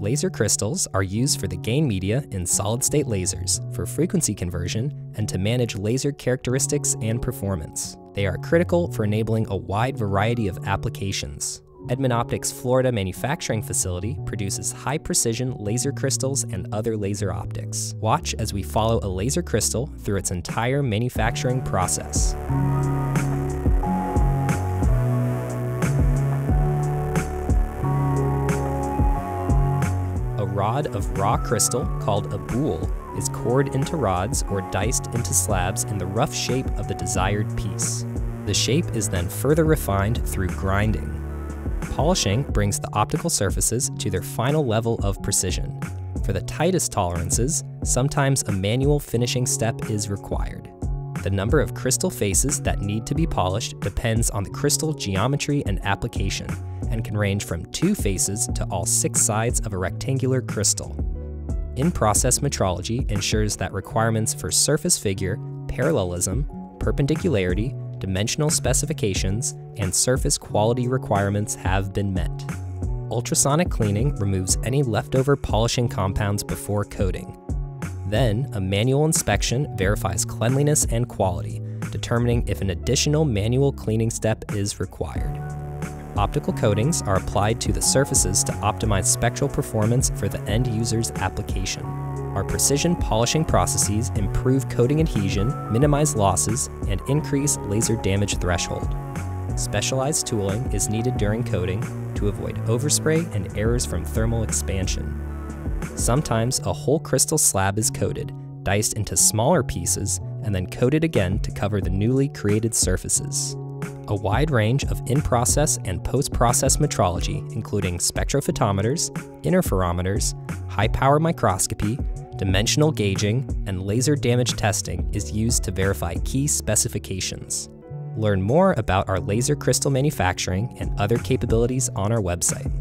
Laser crystals are used for the gain media in solid state lasers for frequency conversion and to manage laser characteristics and performance. They are critical for enabling a wide variety of applications. Edmund Optics Florida manufacturing facility produces high precision laser crystals and other laser optics. Watch as we follow a laser crystal through its entire manufacturing process. Rod of raw crystal called a boule is cored into rods or diced into slabs in the rough shape of the desired piece. The shape is then further refined through grinding. Polishing brings the optical surfaces to their final level of precision. For the tightest tolerances, sometimes a manual finishing step is required. The number of crystal faces that need to be polished depends on the crystal geometry and application, and can range from two faces to all six sides of a rectangular crystal. In-process metrology ensures that requirements for surface figure, parallelism, perpendicularity, dimensional specifications, and surface quality requirements have been met. Ultrasonic cleaning removes any leftover polishing compounds before coating. Then, a manual inspection verifies cleanliness and quality, determining if an additional manual cleaning step is required. Optical coatings are applied to the surfaces to optimize spectral performance for the end user's application. Our precision polishing processes improve coating adhesion, minimize losses, and increase laser damage threshold. Specialized tooling is needed during coating to avoid overspray and errors from thermal expansion. Sometimes a whole crystal slab is coated, diced into smaller pieces, and then coated again to cover the newly created surfaces. A wide range of in-process and post-process metrology, including spectrophotometers, interferometers, high-power microscopy, dimensional gauging, and laser damage testing is used to verify key specifications. Learn more about our laser crystal manufacturing and other capabilities on our website.